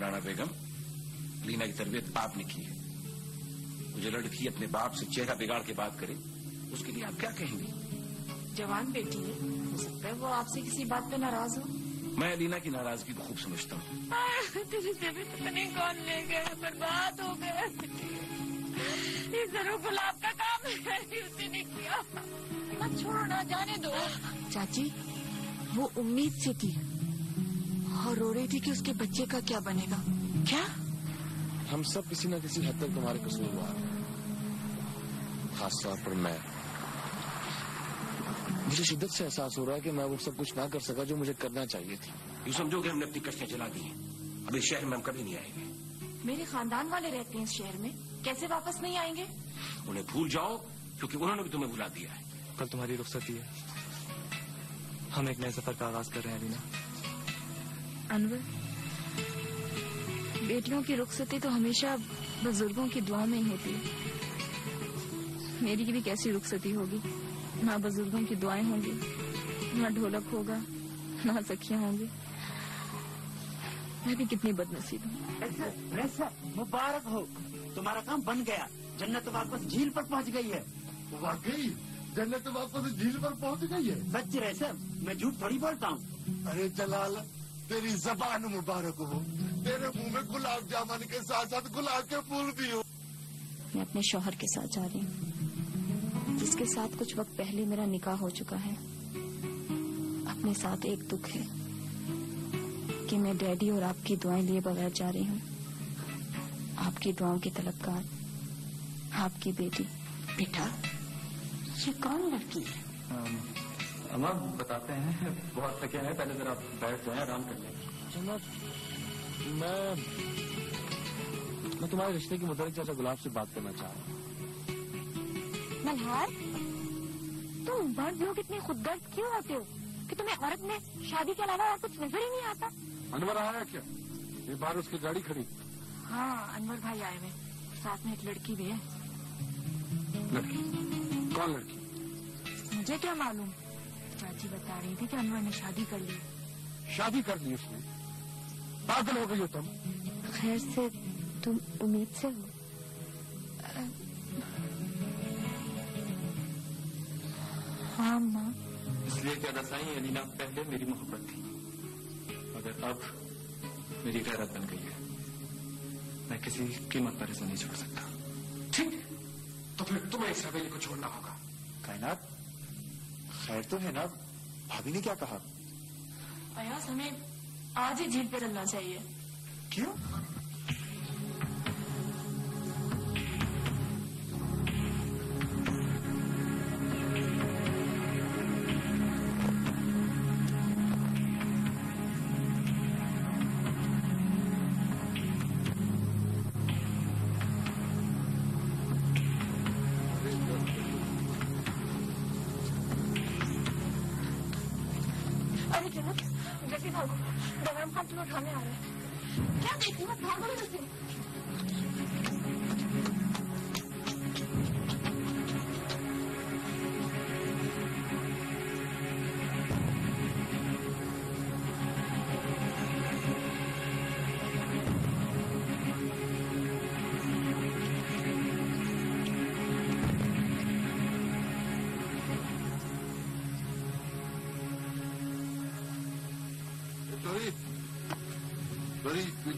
राणा बेगम लीना की तरबियत आपने की है। मुझे लड़की अपने बाप से चेहरा बिगाड़ के बात करे उसके लिए आप क्या कहेंगे? जवान बेटी है हो सकता है वो आपसे किसी बात पे नाराज़ हो। मैं लीना की नाराज़गी को खूब समझता हूँ। तेरी तबीयत पता नहीं कौन ले गया बर्बाद हो गया ये ज़रूर गुलाब का काम है नहीं किया। मत छोड़ो ना जाने दो। चाची वो उम्मीद से थी और रो रही थी कि उसके बच्चे का क्या बनेगा? क्या? हम सब किसी न किसी हद तक तुम्हारे कसूरवार हैं। खासतौर पर मैं। मुझे शिद्दत से एहसास हो रहा है कि मैं वो सब कुछ ना कर सका जो मुझे करना चाहिए थी। यूँ समझो कि हमने अपनी कश्तियाँ चला दी हैं। अब इस शहर में हम कभी नहीं आएँगे। मेरे खानदान वाले रहते हैं इस शहर में। कैसे वापस नहीं आएँगे? उन्हें भूल जाओ क्योंकि उन्होंने भी तुम्हें भुला दिया है। कल तुम्हारी रुखसती है हम एक नए सफ़र का आगाज़ कर रहे हैं लीना अनवर। बेटियों की रुखसती तो हमेशा बुज़ुर्गों की दुआ में ही होती है। मेरी की भी कैसी रुखसती होगी? ना बुज़ुर्गों की दुआएँ होंगी ना ढोलक होगा ना सखियाँ होंगी। मैं भी कितनी बदनसीब हूँ। मुबारक हो। तुम्हारा काम बन गया। जन्नत वापस झील पर पहुँच गई है। वाकई? जन्नत वापस झील पर पहुँच गई है? सच रहे मैं झूठ थोड़ी बोलता हूँ। अरे जलाल तेरी जबान मुबारक हो। तेरे मुँह में गुलाब जामुन के साथ साथ गुलाब के फूल भी हो। मैं अपने शोहर के साथ जा रही हूँ। जिसके साथ कुछ वक्त पहले मेरा निकाह हो चुका है अपने साथ एक दुख है कि मैं डैडी और आपकी दुआएँ लिए बगैर जा रही हूँ। आपकी दुआओं की तलबकार आपकी बेटी। बेटा ये कौन लड़की है। अम्मा बताते हैं बहुत थके हैं पहले जरा बैठ जाए आराम कर लें। जन्नत मैं मैं तुम्हारे रिश्ते की मुदर चाचा गुलाब से बात करना चाह रहा हूँ। मल्हार तुम मर्द लोग इतने खुदगर्द क्यों होते हो? कि तुम्हें औरत में शादी के अलावा और कुछ नज़र ही नहीं आता? अनवर आया क्या? ये बार उसकी गाड़ी खड़ी। हाँ अनवर भाई आए हुए। साथ में एक लड़की भी है। लड़की? कौन लड़की? मुझे क्या मालूम? चाची बता रही थी कि अनवर ने शादी कर ली। शादी कर ली उसने। पागल हो गई हो तुम। खैर से तुम उम्मीद से हो। हाँ माँ। इसलिए क्या दसाई अलीना पहले मेरी मोहब्बत थी मगर अब मेरी गैरत बन गई है। मैं किसी कीमत पर इसे नहीं छोड़ सकता। ठीक। है तो फिर तुम्हें इस हवेली को छोड़ना होगा। कायनात खैर तो है ना भाभी ने क्या कहा? अयास हमें आज ही झील पर चलना चाहिए। क्यों?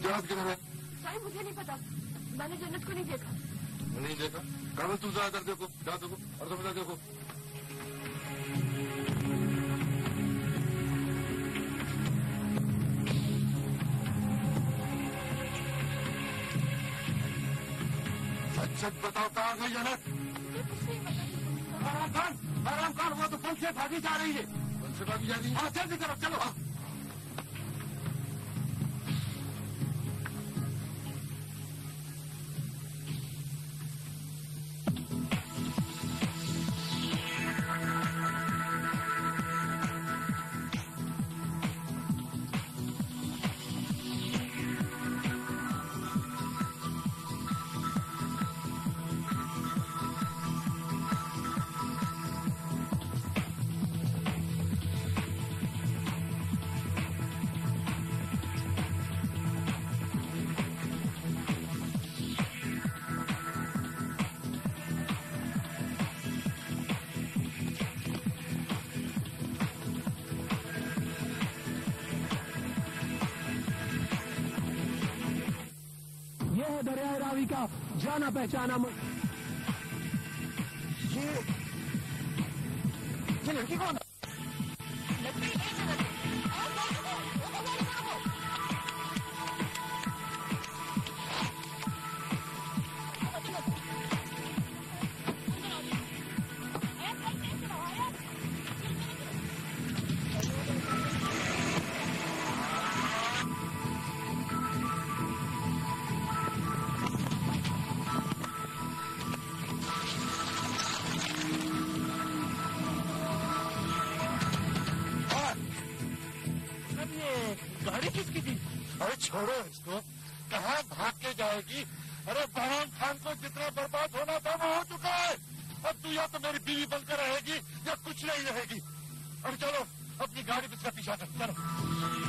जन्नत किधर है साहब मुझे नहीं पता। मैंने जन्नत को नहीं देखा। नहीं देखा? कागज़ तुम जा इधर देखो? जा देखो और तुम इधर देखो। सच सच बताओ कहाँ गई जन्नत आराम खान आराम खान वो तो पंख से भागी जा रही है। पंख से भागी जा रही है? हाँ जल्दी करो चलो। हाँ। जाना पहचाना कहाँ भाग के जाएगी? अरे बहराम खान को जितना बर्बाद होना था वो हो चुका है। अब तू या तो मेरी बीवी बनकर रहेगी या कुछ नहीं रहेगी। अरे चलो, अपनी गाड़ी पे इसका पीछा कर। चलो।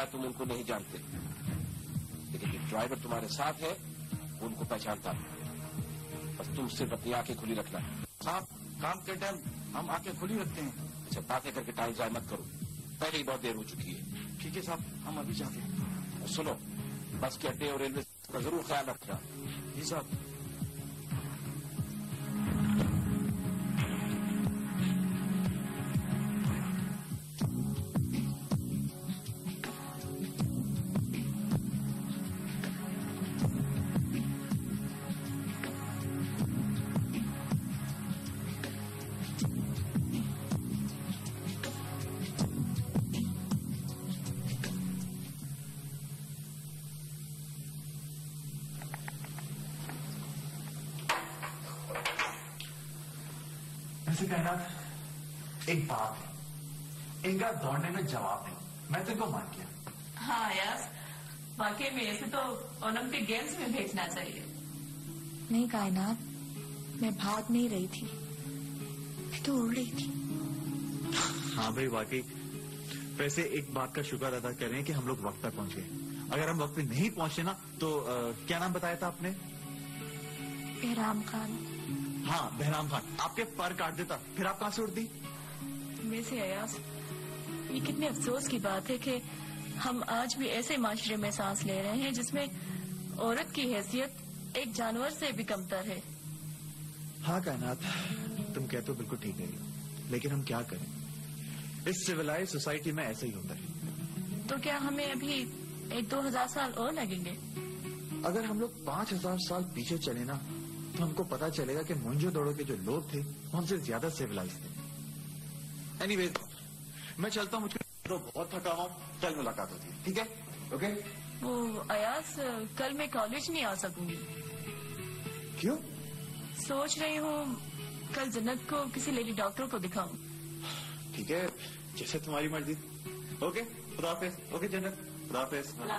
है तुम उनको नहीं जानते। लेकिन जो ड्राइवर तुम्हारे साथ है वो उनको पहचानता है। बस तुम सिर्फ़ अपनी आँखें खुली रखना। साहब काम के टाइम हम आँखें खुली रखते हैं। अच्छा बातें करके टाइम जाए मत करो। पहले ही बहुत देर हो चुकी है। ठीक है साहब हम अभी जाते हैं। सुनो बस के अड्डे और रेलवे का ज़रूर ख्याल रखना। जी साहब। गेम्स चाहिए नहीं कायनात मैं भाग नहीं रही थी। मैं तो उड़ रही थी। हाँ भाई वाकई। वैसे एक बात का शुक्र अदा करें कि हम लोग वक्त पर पहुँच। अगर हम वक्त पे नहीं पहुँचे ना तो अ, क्या नाम बताया था आपने? एहराम खान। हाँ बहराम खान। आपके पर काट देता। फिर आप कहाँ से उड़ती? वैसे अयास। ये कितने अफसोस की बात है कि हम आज भी ऐसे माशरे में सांस ले रहे हैं जिसमें औरत की हैसियत एक जानवर से भी कमतर है। हाँ कायनात तुम कहते हो बिल्कुल ठीक है लेकिन हम क्या करें? इस सिविलाइज सोसाइटी में ऐसे ही होता है। तो क्या हमें अभी एक दो हज़ार साल और लगेंगे? अगर हम लोग पाँच हज़ार साल पीछे चले ना तो हमको पता चलेगा कि मुंजो दौड़ो के जो लोग थे वो हमसे ज़्यादा सिविलाइज थे। एनीवेज मैं चलता हूँ मुझको तो बहुत थका हुआ हूँ। कल मुलाकात होती है ठीक है? ओके वो अयास कल मैं कॉलेज नहीं आ सकूँगी। क्यों? सोच रही हूँ कल जन्नत को किसी लेडी डॉक्टर को दिखाऊँ। ठीक है जैसे तुम्हारी मर्ज़ी। ओके खुदाफिज ओके जन्नत खुदाफिज या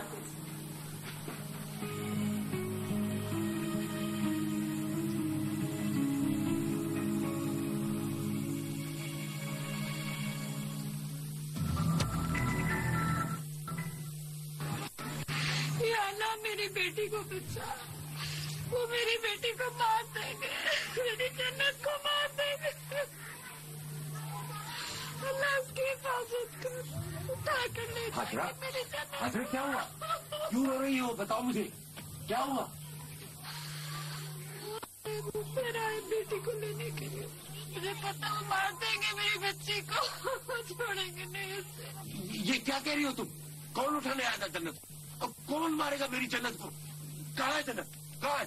को बचा वो मेरी बेटी को मार देंगे। मेरी जन्नत को मार देंगे। अल्लाह उसकी हिफाजत कर। मेरी क्या हुआ? क्यों रो रही हो? बताओ मुझे। क्या हुआ? आए बेटी को लेने के लिए। मुझे पता वो मार देंगे मेरी बच्ची को। छोड़ेंगे नहीं उसे। ये क्या कह रही हो तुम? कौन उठाने आया था जन्नत को? और कौन मारेगा मेरी जन्नत को? कहा है जन्नत कहा है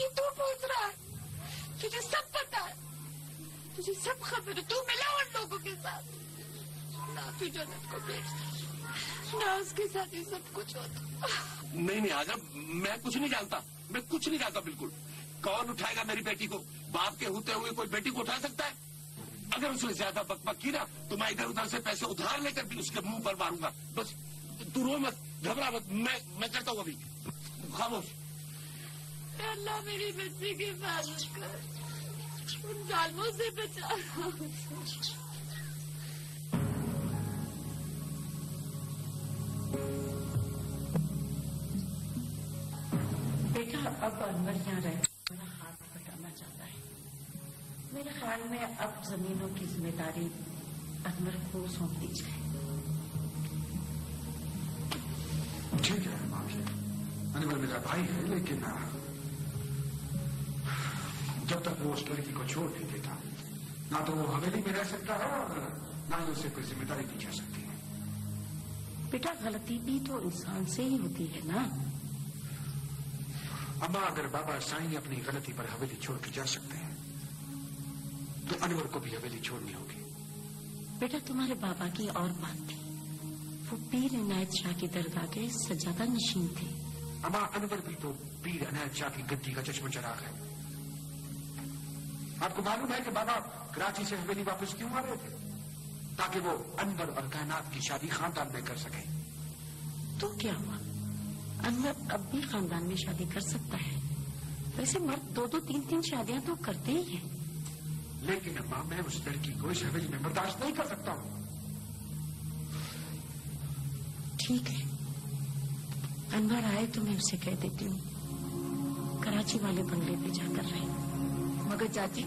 ये तू पूछ रहा है। तुझे सब पता है। तुझे सब खबर है। तू मिला उन लोगों के साथ। ना तू जन्नत को बेच ना उसके साथ ये सब कुछ होता। नहीं नहीं आजा। मैं कुछ नहीं जानता। मैं कुछ नहीं जानता बिल्कुल। कौन उठाएगा मेरी बेटी को? बाप के होते हुए कोई बेटी को उठा सकता है? अगर उसने ज़्यादा बकबक की ना तो मैं इधर उधर से पैसे उधार लेकर भी उसके मुँह पर मारूँगा। बस तू रो मत घबरा मत। मैं मैं करता हूँ अभी। खामोश। अल्लाह मेरी बच्ची की हिफाजत कर उन जालमों से बचा। बेटा अब अनवर यहाँ रह मेरा हाथ बटाना चाहता है। मेरे ख्याल में अब जमीनों की ज़िम्मेदारी अनवर को सौंप दी जाए ठीक है माँ जी। अनिमल मेरा भाई है लेकिन आ, जब तक वो उस लड़की को छोड़ नहीं देता ना तो वो हवेली में रह सकता है और ना ही उसे कोई ज़िम्मेदारी दी जा सकती है। बेटा गलती भी तो इंसान से ही होती है ना? अम्मा अगर बाबा साईं अपनी गलती पर हवेली छोड़ के जा सकते हैं तो अनवर को भी हवेली छोड़नी होगी। बेटा तुम्हारे बाबा की और बात थी। वो पीर इनायत शाह की दरगाह के सजादा नशीन थे। अम्मा अनवर भी तो पीर अनायत शाह की गद्दी का चश्मा चराग है। आपको मालूम है कि बाबा कराची से हवेली वापस क्यों आ रहे थे? ताकि वो अनवर और कायनात की शादी खानदान में कर सके। तो क्या हुआ? अनवर अब भी खानदान में शादी कर सकता है। वैसे मर्द दो दो तीन तीन शादियाँ तो करते ही हैं। लेकिन अम्मा मैं उस लड़की को इस हवेली में बर्दाश्त नहीं कर सकता हूँ। ठीक है। अनवर आए तो मैं उसे कह देती हूँ। कराची वाले बंगले पे जाकर रहे। मगर चाची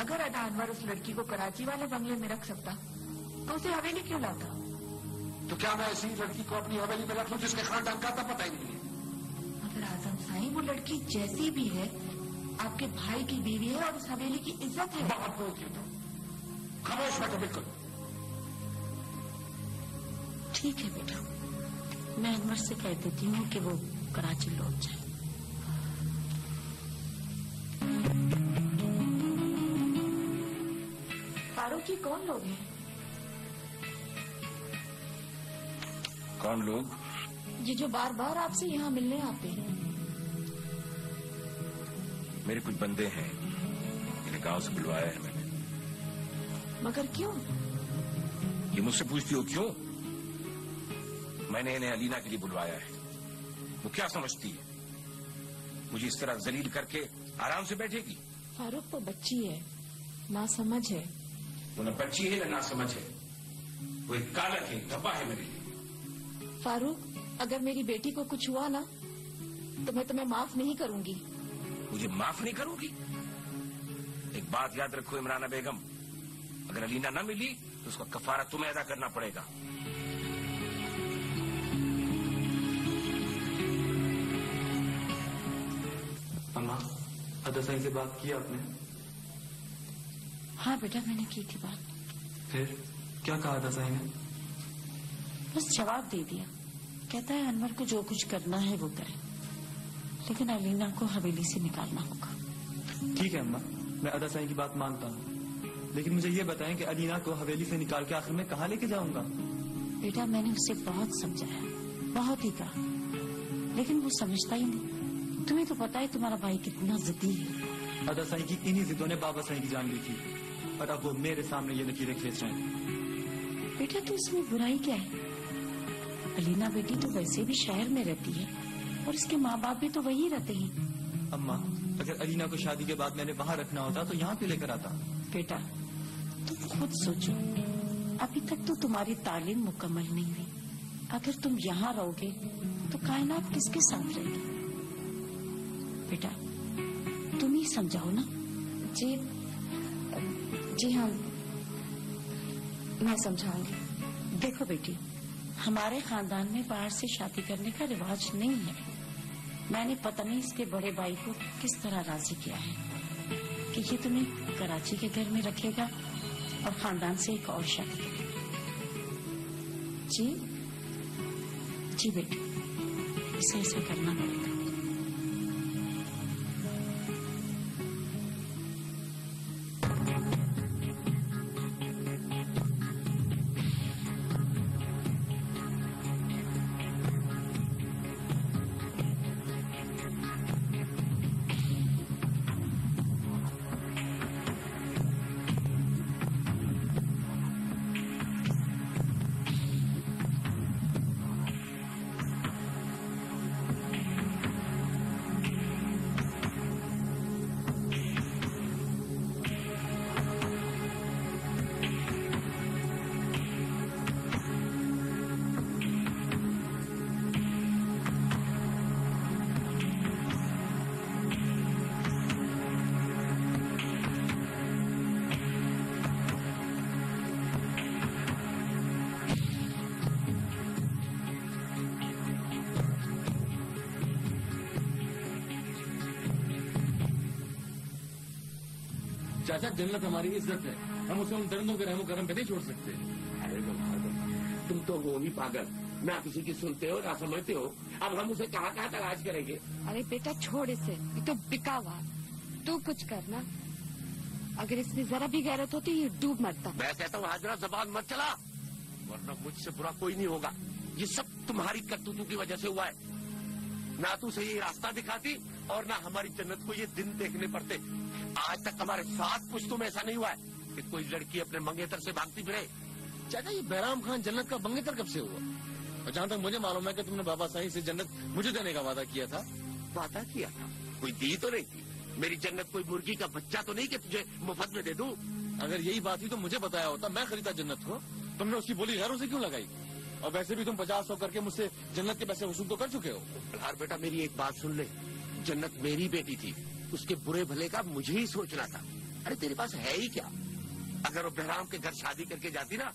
अगर अदा अनवर उस लड़की को कराची वाले बंगले में रख सकता तो उसे हवेली क्यों लाता? तो क्या मैं ऐसी लड़की को अपनी हवेली में रख लूँ जिसके खानदान का पता ही नहीं है? मगर आज़म साई वो लड़की जैसी भी है आपके भाई की बीवी है और उस हवेली की इज़्ज़त है। बहुत हो तुम खामोश बैठो बिल्कुल। ठीक है बेटा मैं अनवर से कह देती हूँ कि वो कराची लौट जाए। ये कौन लोग हैं? कौन लोग? ये जो बार बार आपसे यहाँ मिलने आते हैं। मेरे कुछ बंदे हैं इन्हें गाँव से बुलवाया है मैंने। मगर क्यों? ये मुझसे पूछती हो क्यों? मैंने इन्हें अलीना के लिए बुलवाया है। वो क्या समझती है? मुझे इस तरह जलील करके आराम से बैठेगी। फारूक वो बच्ची है ना समझ है। न बच्ची है न ना समझ। है वो एक कालक है धब्बा है मेरे लिए। फारूक अगर मेरी बेटी को कुछ हुआ ना तो मैं तुम्हें माफ़ नहीं करूँगी। मुझे माफ़ नहीं करूँगी? एक बात याद रखो इमराना बेगम। अगर अलीना न मिली तो उसका कफारा तुम्हें अदा करना पड़ेगा। अम्मा अदा साईं से बात की आपने? हाँ बेटा मैंने की थी बात। फिर क्या कहा अदा साईं ने बस जवाब दे दिया। कहता है अनवर को जो कुछ करना है वो करे। लेकिन अलीना को हवेली से निकालना होगा। ठीक है अम्मा। मैं अदा साईं की बात मानता हूँ। लेकिन मुझे ये बताएँ कि अलीना को हवेली से निकाल के आखिर में कहाँ लेके जाऊँगा? बेटा मैंने उसे बहुत समझाया। बहुत ही कहा। लेकिन वो समझता ही नहीं। तुम्हें तो पता है तुम्हारा भाई कितना जिद्दी है। अदा साईं की इन्हीं जिदों ने बाबा साईं की जान ली थी और अब वो मेरे सामने ये लकीरें खींच रहे हैं। बेटा तो इसमें बुराई क्या है? अलीना बेटी तो वैसे भी शहर में रहती है और इसके माँ बाप भी तो वही रहते हैं। अम्मा अगर अलीना को शादी के बाद मैंने वहाँ रखना होता तो यहाँ क्यों लेकर आता? बेटा तुम खुद सोचो अभी तक तो तुम्हारी तालीम मुकम्मल नहीं हुई। अगर तुम यहाँ रहोगे तो कायनात किसके साथ रहेगी? बेटा तुम ही समझाओ ना जी जी हाँ। मैं समझाऊँगी। देखो बेटी, हमारे खानदान में बाहर से शादी करने का रिवाज नहीं है। मैंने पता नहीं इसके बड़े भाई को किस तरह राज़ी किया है कि ये तुम्हें कराची के घर में रखेगा और खानदान से एक और शादी करेगा। जी? जी बेटी, इसे ऐसा करना पड़ेगा। चाचा जन्नत हमारी इज़्ज़त है। हम उसे उन दरिंदों के रहमो करम पे नहीं छोड़ सकते। अरे तुम तो हो ही पागल। ना किसी की सुनते हो ना समझते हो। अब हम उसे कहाँ कहाँ तलाश करेंगे? अरे बेटा छोड़ इसे। ये तो बिका हुआ तू कुछ करना अगर इसमें जरा भी गैरत होती ये डूब मरता। मैं कहता हूँ हाजरा जबान मत चला। वरना मुझसे बुरा कोई नहीं होगा। ये सब तुम्हारी करतूतों की वजह से हुआ है। ना तू सही रास्ता दिखाती और ना हमारी जन्नत को ये दिन देखने पड़ते। आज तक हमारे साथ कुछ तुम ऐसा नहीं हुआ है कि कोई लड़की अपने मंगेतर से भागती फिरे। चाचा ये बहराम खान जन्नत का मंगेतर कब से हुआ? और जहाँ तक मुझे मालूम है कि तुमने बाबा साहिब से जन्नत मुझे देने का वादा किया था। वादा किया था? कोई दी तो नहीं थी? मेरी जन्नत कोई मुर्गी का बच्चा तो नहीं कि तुझे मुफ़्त में दे दू? अगर यही बात थी तो मुझे बताया होता मैं खरीदा जन्नत को। तुमने उसकी बोली गैरों से क्यों लगाई? और वैसे भी तुम पचास सौ करके मुझसे जन्नत के पैसे वसूल तो कर चुके हो। बलहार बेटा मेरी एक बात सुन ले। जन्नत मेरी बेटी थी। उसके बुरे भले का मुझे ही सोचना था। अरे तेरे पास है ही क्या? अगर वो बहराम के घर शादी करके जाती ना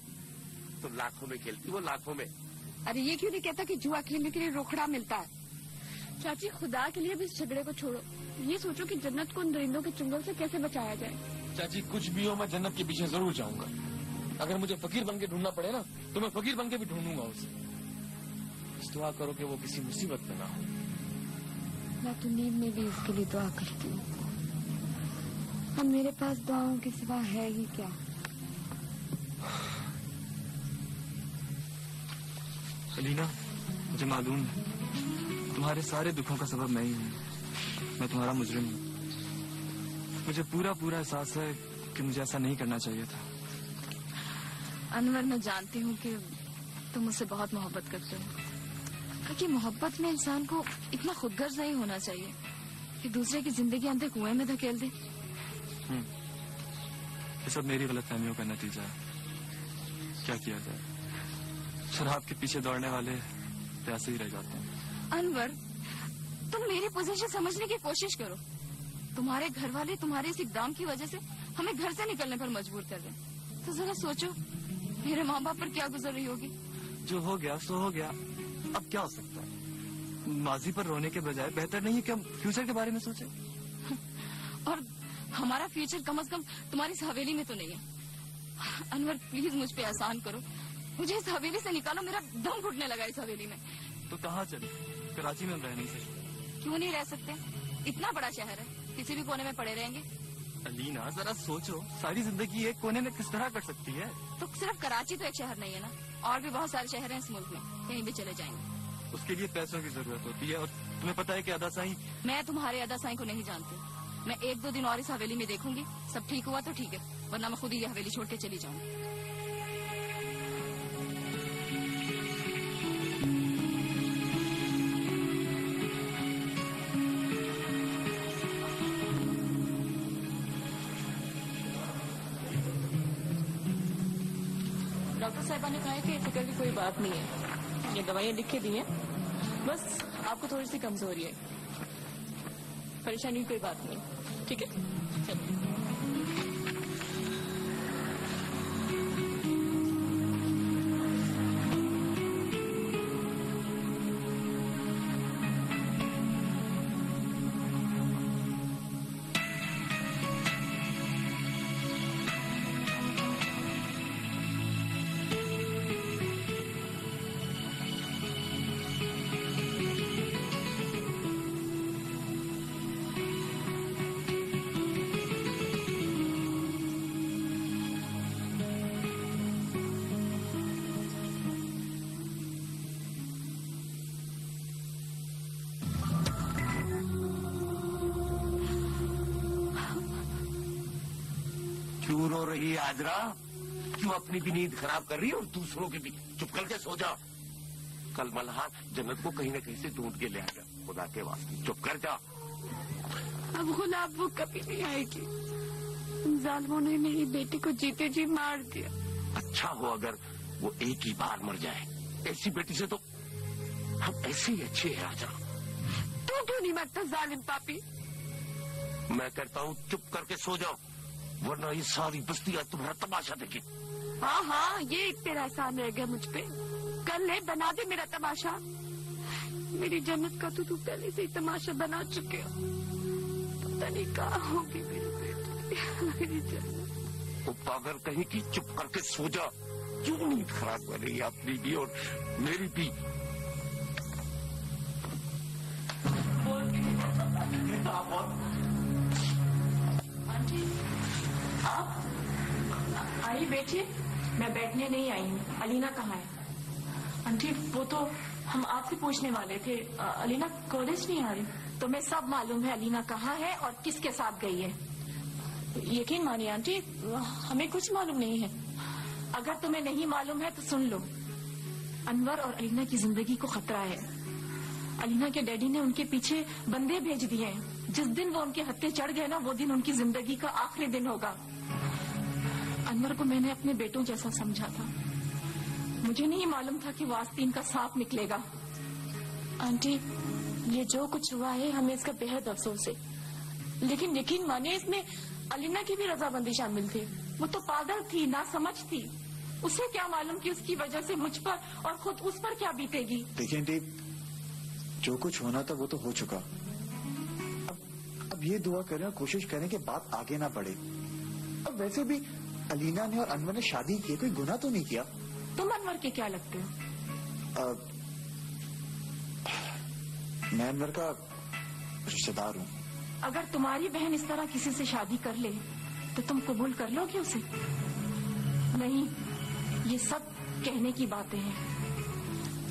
तो लाखों में खेलती वो लाखों में। अरे ये क्यों नहीं कहता कि जुआ खेलने के लिए रोकड़ा मिलता है? चाची खुदा के लिए भी इस झगड़े को छोड़ो। ये सोचो कि जन्नत को उन दरिंदों के चुंगल से कैसे बचाया जाए। चाची कुछ भी हो मैं जन्नत के पीछे ज़रूर जाऊँगा। अगर मुझे फकीर बन के ढूंढना पड़े ना तो मैं फकीर बन के भी ढूंढूँगा उसे। दुआ करो कि वो किसी मुसीबत में ना हो। मैं तो नींद में भी इसके लिए दुआ करती हूँ। अब मेरे पास दुआओं के सिवा है ही क्या? अलीना मुझे मालूम है। तुम्हारे सारे दुखों का सबब मैं ही हूँ। मैं तुम्हारा मुजरिम हूँ। मुझे पूरा पूरा एहसास है कि मुझे ऐसा नहीं करना चाहिए था। अनवर मैं जानती हूँ कि तुम मुझसे बहुत मोहब्बत करते हो। क्योंकि मोहब्बत में इंसान को इतना खुदगर्ज नहीं होना चाहिए कि दूसरे की ज़िंदगी अंधे कुएँ में धकेल दे। हम्म। ये सब मेरी गलत फहमियों का नतीजा है। क्या किया जाए? शराब के पीछे दौड़ने वाले प्यासे ही रह जाते हैं। अनवर तुम मेरी पोजीशन समझने की कोशिश करो। तुम्हारे घर वाले तुम्हारे इस इकदाम की वजह से हमें घर से निकलने पर मजबूर कर रहे तो जरा सोचो मेरे माँ बाप पर क्या गुजर रही होगी? जो हो गया सो हो गया। अब क्या हो सकता है? माजी पर रोने के बजाय बेहतर नहीं है कि हम फ्यूचर के बारे में सोचें? और हमारा फ्यूचर कम से कम तुम्हारी इस हवेली में तो नहीं है। अनवर प्लीज़ मुझ पे एहसान करो। मुझे इस हवेली से निकालो मेरा दम घुटने लगा इस हवेली में। तो कहाँ चले? कराची में हम रह नहीं सकते क्यों नहीं रह सकते? इतना बड़ा शहर है। किसी भी कोने में पड़े रहेंगे। अलीना जरा सोचो सारी ज़िंदगी एक कोने में किस तरह कट सकती है? तो सिर्फ़ कराची तो एक शहर नहीं है ना? और भी बहुत सारे शहर हैं इस मुल्क में कहीं भी चले जाएँगे। उसके लिए पैसों की ज़रूरत होती है और तुम्हें पता है कि अदा साई मैं तुम्हारे अदा साई को नहीं जानती। मैं एक दो दिन और इस हवेली में देखूँगी सब ठीक हुआ तो ठीक है वरना मैं खुद ही ये हवेली छोड़ के चली जाऊँगी। साहबा ने कहा है कि फ़िक्र की कोई बात नहीं है। ये दवाइयाँ लिखे दी हैं। बस, आपको थोड़ी सी कमज़ोरी है। परेशानी की कोई बात नहीं। ठीक है। चलिए। रही आजरा क्यों अपनी भी नींद खराब कर रही है और दूसरों की भी। चुप करके सो जा। कल मल्हार जन्नत को कहीं न कहीं से ढूंढ के ले आ आएगा। खुदा के वास्ते चुप कर जा। अब गुलाब वो कभी नहीं आएगी। जालमों ने मेरी बेटी को जीते जी मार दिया। अच्छा हो अगर वो एक ही बार मर जाए। ऐसी बेटी से तो हम ऐसे ही अच्छे हैं आजरा तू क्यों नहीं मरता जालिम पापी? मैं कहता हूँ चुप करके सो जाओ। वरना ये सारी बस्ती आज तुम्हारा तमाशा देखे हाँ हाँ ये एक तेरा एहसान रह गया मुझ पे। कल ले बना दे मेरा तमाशा। मेरी जन्नत का तो तू पहले से ही तमाशा बना चुके हो। पता नहीं कहाँ होगी मेरी बेटी वो पागल कहीं की चुप करके सो जा। क्यों नींद खराब कर रही है अपनी भी और मेरी भी? बैठिए मैं बैठने नहीं आई हूँ। अलीना कहाँ है? आंटी, वो तो हम आपसे पूछने वाले थे। अलीना कॉलेज नहीं आ रही? तुम्हें सब मालूम है अलीना कहाँ है और किसके साथ गई है। यकीन मानिए आंटी, हमें कुछ मालूम नहीं है। अगर तुम्हें नहीं मालूम है तो सुन लो। अनवर और अलीना की ज़िंदगी को खतरा है। अलीना के डैडी ने उनके पीछे बंदे भेज दिए हैं। जिस दिन वो उनके हत्थे चढ़ गए ना, वो दिन उनकी ज़िंदगी का आखिरी दिन होगा। अनवर को मैंने अपने बेटों जैसा समझा था। मुझे नहीं मालूम था कि वास्तीन का सांप निकलेगा। आंटी, ये जो कुछ हुआ है, हमें इसका बेहद अफसोस है। लेकिन यकीन माने इसमें अलीना की भी रजाबंदी शामिल थी। वो तो पागल थी ना समझ थी। उसे क्या मालूम कि उसकी वजह से मुझ पर और खुद उस पर क्या बीतेगी? देखिए आंटी, जो कुछ होना था वो तो हो चुका। अब अब ये दुआ करें कोशिश करें कि बात आगे ना बढ़े। अब वैसे भी अलीना ने और अनवर ने शादी की कोई गुना तो नहीं किया? तुम अनवर के क्या लगते हो? मैं अनवर का रिश्तेदार हूँ। अगर तुम्हारी बहन इस तरह किसी से शादी कर ले तो तुम कबूल कर लोगे उसे? नहीं ये सब कहने की बातें हैं।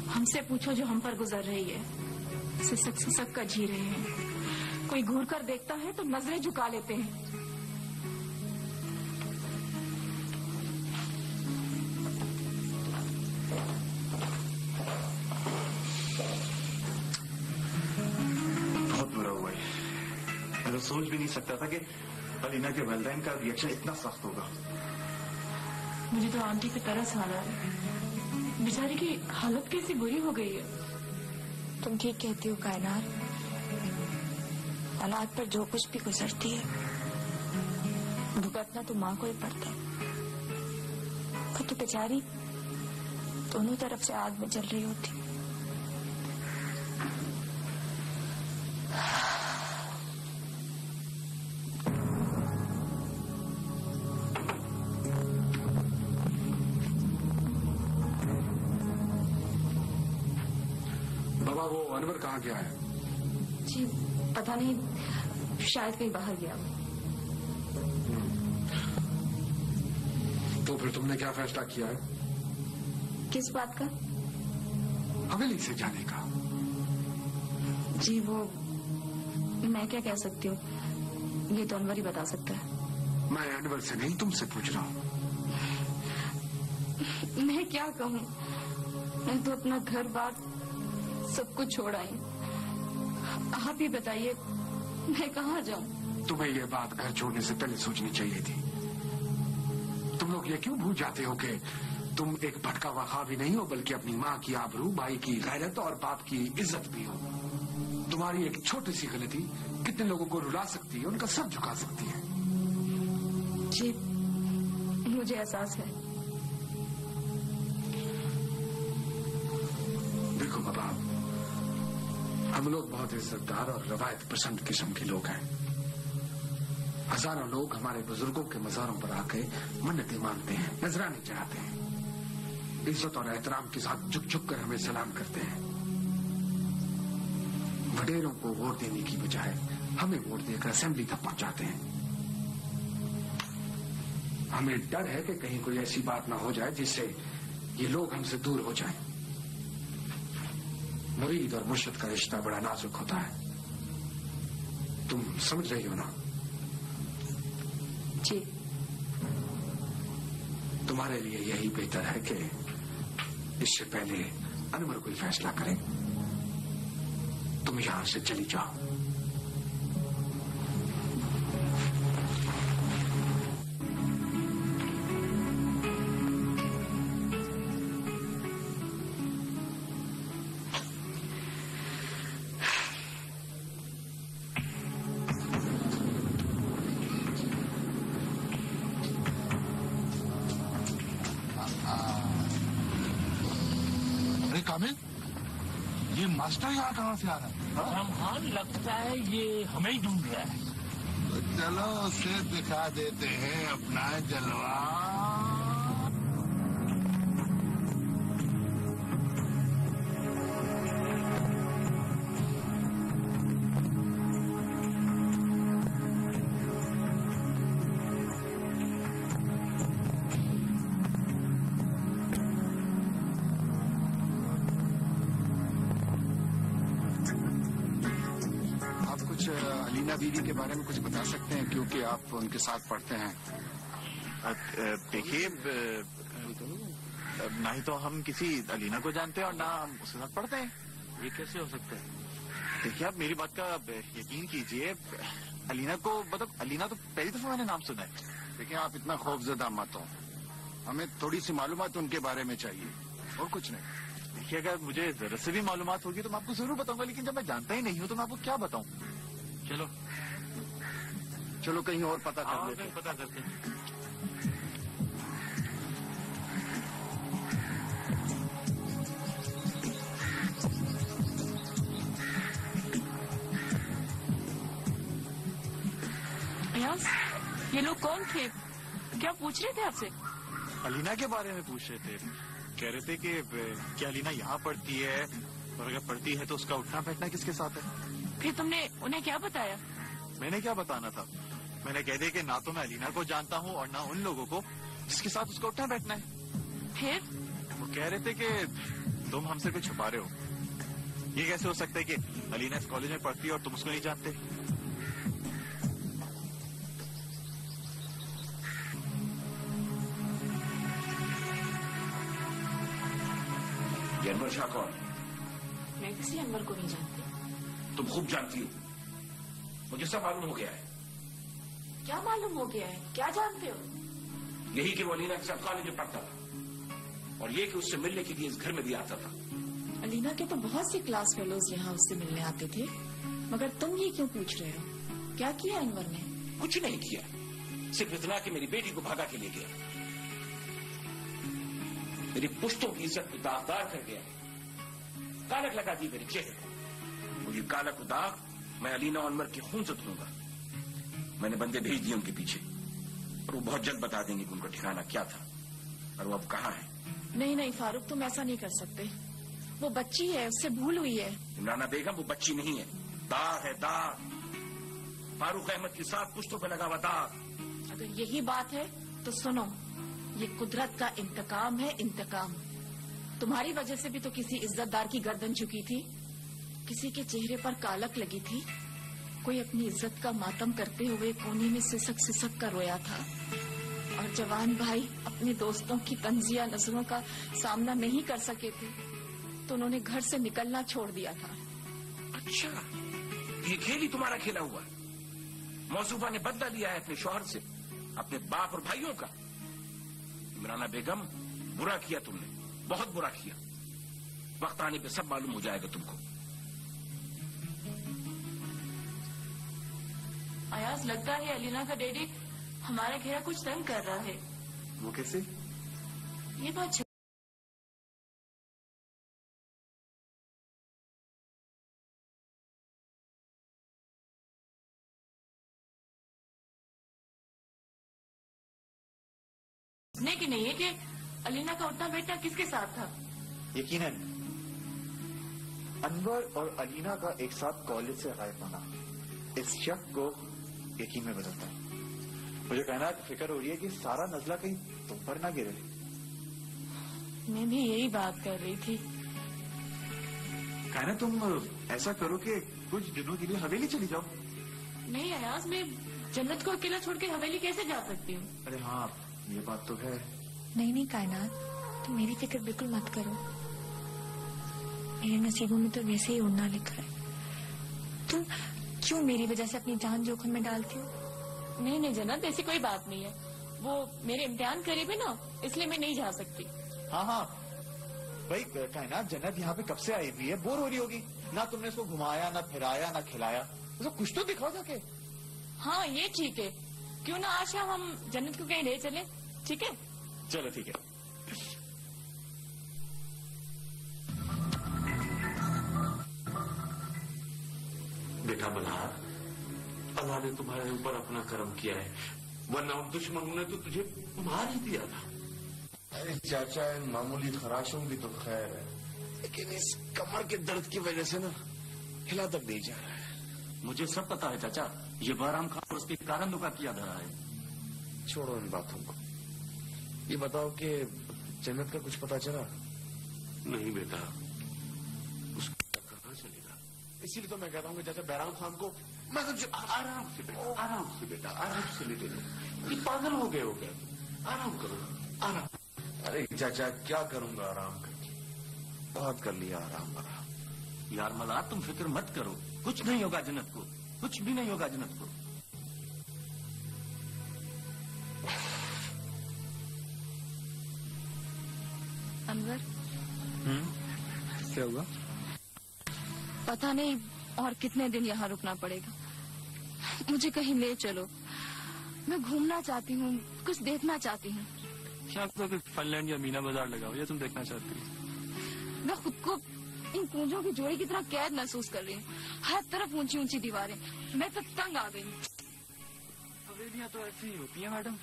हमसे पूछो जो हम पर गुजर रही है। सिसक सिसक कर जी रहे हैं। कोई घूर कर देखता है तो नज़रें झुका लेते हैं। नहीं सकता था कि अलीना के वैलदाइन का रिएक्शन इतना सख्त होगा। मुझे तो आंटी पे तरस आ रहा है बेचारी की हालत कैसी बुरी हो गई है? तुम ठीक कहती हो कायनार औलाद पर जो कुछ भी गुजरती है भुगतना तो माँ को ही पड़ता है। पर तो बेचारी दोनों तरफ़ से आग में जल रही होती। अनवर कहाँ गया है? जी पता नहीं शायद कहीं बाहर गया। तो फिर तुमने क्या फैसला किया है? किस बात का? हवेली से जाने का। जी वो मैं क्या कह सकती हूँ? ये तो अनवर ही बता सकता है। मैं अनवर से नहीं तुमसे पूछ रहा हूँ। मैं क्या कहूँ? मैं तो अपना घर बार सब कुछ छोड़ आई। आप ही बताइए मैं कहाँ जाऊँ? तुम्हें ये बात घर छोड़ने से पहले सोचनी चाहिए थी। तुम लोग ये क्यों भूल जाते हो कि तुम एक भटका हुआ ख्वाब ही नहीं हो बल्कि अपनी माँ की आबरू भाई की गैरत और बाप की इज़्ज़त भी हो। तुम्हारी एक छोटी सी गलती कितने लोगों को रुला सकती है उनका सब झुका सकती है। जी मुझे एहसास है। हम लोग बहुत इज्जतदार और रवायत पसंद किस्म के लोग हैं। हज़ारों लोग हमारे बुज़ुर्गों के मजारों पर आके मन्नतें मांगते हैं, नजराने चढ़ाते हैं। इज़्ज़त और एहतराम के साथ झुक झुक कर हमें सलाम करते हैं। वडेरों को वोट देने की बजाय हमें वोट देकर असेंबली तक पहुंचाते हैं। हमें डर है कि कहीं कोई ऐसी बात ना हो जाए जिससे ये लोग हमसे दूर हो जाएँ। मुरीद और मुर्शद का रिश्ता बड़ा नाजुक होता है। तुम समझ रही हो ना? जी। तुम्हारे लिए यही बेहतर है कि इससे पहले अनवर कोई फैसला करें। तुम यहाँ से चली जाओ। रहा है? रमहान लगता है ये हमें ढूंढ रहा है। चलो उसे दिखा देते हैं, अपना जलवा के बारे में कुछ बता सकते हैं क्योंकि आप उनके साथ पढ़ते हैं। देखिए ना ही तो हम किसी अलीना को जानते हैं और ना हम उसके साथ पढ़ते हैं। ये कैसे हो सकता है? देखिए आप मेरी बात का यकीन कीजिए अलीना को मतलब अलीना तो पहली दफ़ा मैंने नाम सुना है। देखिए आप इतना खौफजदा मत हो। हमें थोड़ी सी मालूम उनके बारे में चाहिए और कुछ नहीं। देखिए अगर मुझे जरा से भी मालूम होगी तो मैं आपको ज़रूर बताऊँगा लेकिन जब मैं जानता ही नहीं हूँ तो मैं आपको क्या बताऊँ? चलो। चलो कहीं और पता कर हाँ लेते हैं। पता करते हैं। ये लोग कौन थे? क्या पूछ रहे थे आपसे? अलीना के बारे में पूछ रहे थे। कह रहे थे कि क्या अलीना यहाँ पढ़ती है? और अगर पढ़ती है तो उसका उठना बैठना किसके साथ है? फिर तुमने उन्हें क्या बताया? मैंने क्या बताना था? मैंने कह दिया कि ना तो मैं अलीना को जानता हूँ और ना उन लोगों को जिसके साथ उसको उठना बैठना है। फिर? वो कह रहे थे कि तुम हमसे कुछ छुपा रहे हो। ये कैसे हो सकता है कि अलीना इस कॉलेज में पढ़ती है और तुम उसको नहीं जानते? अनवर शाह कौन? मैं किसी अनवर को नहीं जानती। तुम खूब जानती हो। मुझे सब मालूम हो गया है। क्या मालूम हो गया है? क्या जानते हो? यही कि वो अलीना के साथ कॉलेज में पढ़ता था। और ये कि उससे मिलने के लिए इस घर में भी आता था। अलीना के तो बहुत से क्लास फेलोज यहाँ उससे मिलने आते थे। मगर तुम ये क्यों पूछ रहे हो? क्या किया अनवर ने? कुछ नहीं किया। सिर्फ़ इतना कि मेरी बेटी को भागा के ले गया। मेरी पुश्तों की इज़्ज़त को दागदार कर गया। कालक लगा दी मेरे चेहरे को। मुझे कालक को दाग मैं अलीना और अनवर के खून से धोऊँगा मैंने बंदे भेज दिए उनके पीछे। और वो बहुत जल्द बता देंगे कि उनका ठिकाना क्या था। और वो अब कहाँ है? नहीं नहीं फारूक तुम ऐसा नहीं कर सकते। वो बच्ची है उससे भूल हुई है। इमराना बेगम वो बच्ची नहीं है। दाग है दाग फारूक अहमद के साथ पुश्तों पर लगा हुआ दाग अगर यही बात है तो सुनो ये कुदरत का इंतकाम है इंतकाम। तुम्हारी वजह से भी तो किसी इज्जतदार की गर्दन झुकी थी। किसी के चेहरे पर कालक लगी थी। कोई अपनी इज़्ज़त का मातम करते हुए कोने में सिसक सिसक कर रोया था। और जवान भाई अपने दोस्तों की तंजिया नज़रों का सामना नहीं कर सके थे तो उन्होंने घर से निकलना छोड़ दिया था। अच्छा ये खेल ही तुम्हारा खेला हुआ मौसूफा ने बदला लिया है अपने शोहर से, अपने बाप और भाइयों का। इमराना बेगम, बुरा किया तुमने, बहुत बुरा किया। वक्त आने पे सब मालूम हो जाएगा तुमको। अयाज लगता है अलीना का डैडी हमारा घेरा कुछ तंग कर रहा है। वो कैसे ये बात नहीं कि नहीं है कि अलीना का उतना बेटा किसके साथ था? यकीनन अनवर और अलीना का एक साथ कॉलेज से गायब होना इस शक को यकीन में बदलता है। मुझे कहना फ़िक्र हो रही है कि सारा नजला कहीं तुम पर ना गिरे। मैं भी यही बात कर रही थी। कहना तुम ऐसा करो कि कुछ दिनों के लिए हवेली चली जाओ। नहीं अयाज मैं जन्नत को अकेला छोड़ के हवेली कैसे जा सकती हूँ? अरे हाँ ये बात तो है। नहीं नहीं कायनात तुम मेरी फ़िक्र बिल्कुल मत करो। मेरे नसीबों में तो वैसे ही उड़ना लिखा है। तुम क्यों मेरी वजह से अपनी जान जोखिम में डालती हो? नहीं नहीं जन्नत ऐसी कोई बात नहीं है। वो मेरे इम्तिहान करीब है ना इसलिए मैं नहीं जा सकती। हाँ हाँ। भाई कायनात जन्नत यहाँ पे कब से आई हुई है? बोर हो रही होगी। ना तुमने इसको घुमाया ना फिराया ना खिलाया। तो कुछ तो दिखाओ जाके। हाँ ये ठीक है। क्यों ना आज शाम हम जन्नत को कहीं ले चले? ठीक है? चलो ठीक है। तुम्हारे ऊपर अपना कर्म किया है। वरना दुश्मनों ने तो तुझे मार ही दिया था। अरे चाचा इन मामूली खराशों की तो खैर है। लेकिन इस कमर के दर्द की वजह से ना हिला तक नहीं जा रहा है। मुझे सब पता है चाचा ये बहराम खान और उसके कारणों का किया धरा है। छोड़ो इन बातों को। ये बताओ कि जन्नत का कुछ पता चला? नहीं बेटा उसका कहाँ चलेगा? इसीलिए तो मैं कहता हूँ चाचा बैराम खान को मैं जो- आराम से बेटा आराम से बेटा आराम से लेटे। ये पागल हो गए हो क्या? आराम करो आराम। अरे चाचा क्या करूँगा आराम करके? बहुत कर लिया आराम आराम। यार मला तुम फ़िक्र मत करो। कुछ नहीं होगा जन्नत को। कुछ भी नहीं होगा जन्नत को। अनवर? क्या हुआ? पता नहीं और कितने दिन यहाँ रुकना पड़ेगा। मुझे कहीं ले चलो। मैं घूमना चाहती हूँ कुछ देखना चाहती हूँ। क्या तो फनलैंड या मीना बाज़ार लगाओ या तुम देखना चाहती हो? मैं खुद को इन पूंजों की जोड़ी की तरह कैद महसूस कर रही हूँ। हर तरफ़ ऊँची ऊँची दीवारें। मैं तो तंग आ गई हूँ। हवेलियाँ तो ऐसी ही होती है मैडम।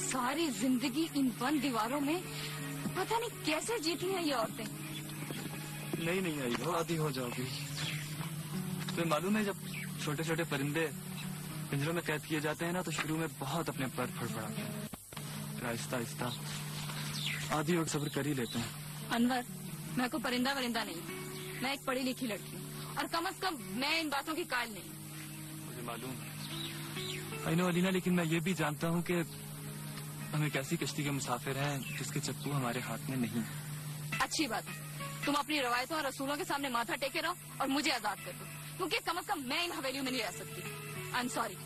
सारी ज़िंदगी इन बंद दीवारों में पता नहीं कैसे जीती हैं ये औरतें। नहीं नहीं आई हो आधी हो जाओगी। तुम्हें मालूम है जब छोटे छोटे परिंदे पिंजरों में कैद किए जाते हैं ना तो शुरू में बहुत अपने पर फड़फड़ाते हैं। फिर आहिस्ता आहिस्ता। आधी लोग सब्र कर ही लेते हैं। अनवर मैं को परिंदा वरिंदा नहीं। मैं एक पढ़ी लिखी लड़की हूँ। और कम अज कम मैं इन बातों की कायल नहीं मुझे मालूम है। आई नो अलीना लेकिन मैं ये भी जानता हूँ कि हम एक ऐसी कश्ती के मुसाफिर हैं जिसके चप्पू हमारे हाथ में नहीं अच्छी बात है। तुम अपनी रवायतों और रसूलों के सामने माथा टेके रहो और मुझे आज़ाद कर दो। क्योंकि कम से कम मैं इन हवेलियों में नहीं रह सकती। आई एम सॉरी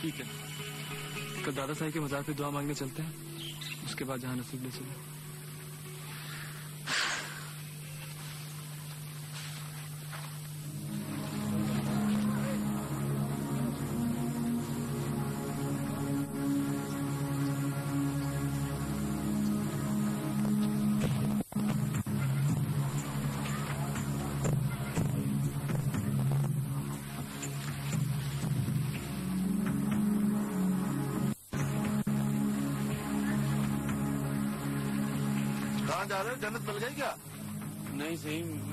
ठीक है। कल दादा साहब के मजार पे दुआ मांगने चलते हैं। उसके बाद जहाँ नसीब ले चले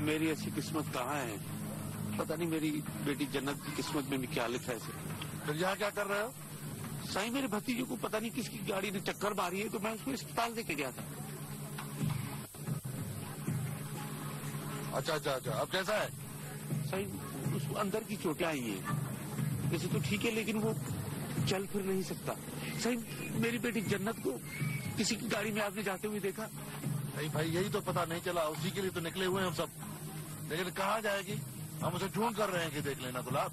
मेरी ऐसी किस्मत कहाँ है? पता नहीं मेरी बेटी जन्नत की किस्मत में भी क्या लिखा है फिर यहाँ क्या कर रहे हो? साई मेरे भतीजे को पता नहीं किसकी गाड़ी ने चक्कर मारी है तो मैं उसको अस्पताल लेके गया था। अच्छा अच्छा अच्छा। अब कैसा है? सही उसको अंदर की चोटें आई है। वैसे तो ठीक है लेकिन वो चल फिर नहीं सकता। सही मेरी बेटी जन्नत को किसी की गाड़ी में आपने जाते हुए देखा? नहीं भाई यही तो पता नहीं चला। उसी के लिए तो निकले हुए हैं हम सब। लेकिन कहा जाएगी हम उसे ढूंढ कर रहे हैं कि देख लेना गुलाब।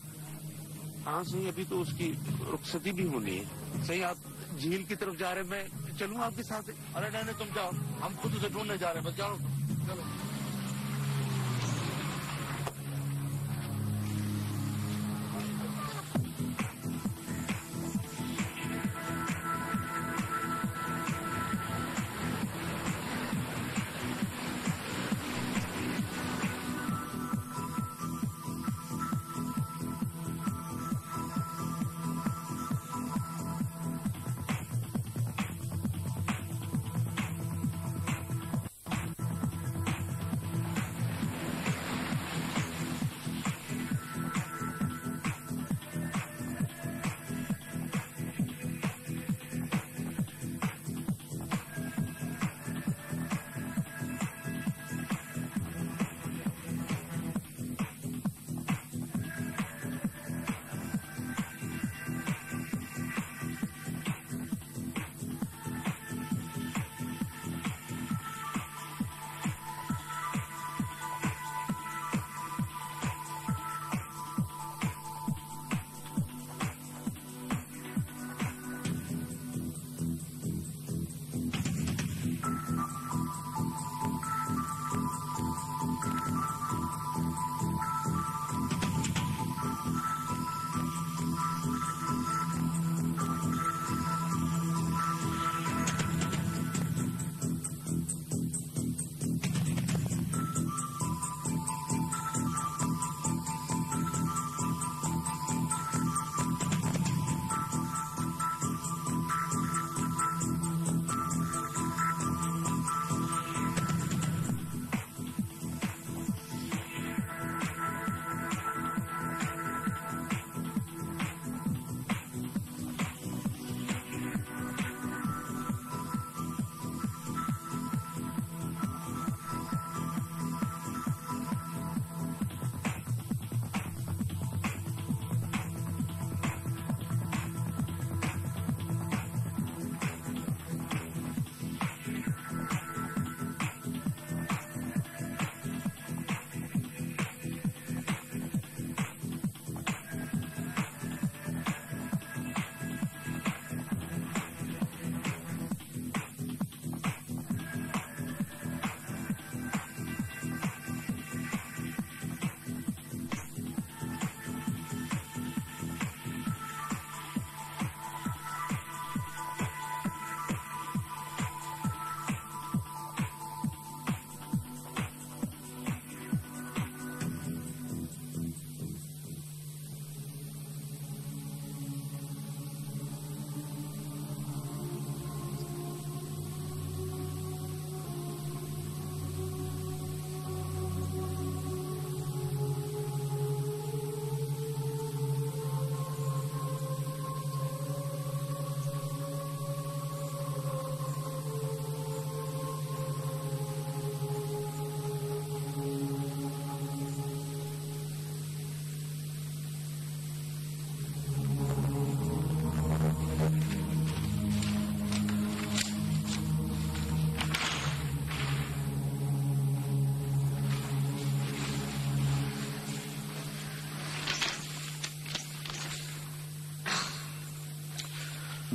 हाँ सही, अभी तो उसकी रुखसती भी होनी है। सही, आप झील की तरफ़ जा रहे मैं चलूँ आपके साथ? अरे नहीं नहीं, तुम जाओ। हम खुद उसे ढूँढने जा रहे हैं, बस जाओ। चलो।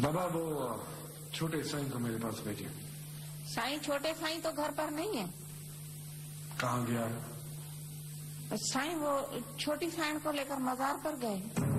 बाबा वो छोटे साईं को मेरे पास भेजे साईं छोटे साईं तो घर पर नहीं है। कहाँ गया? है साईं वो छोटी साईं को लेकर मजार पर गए।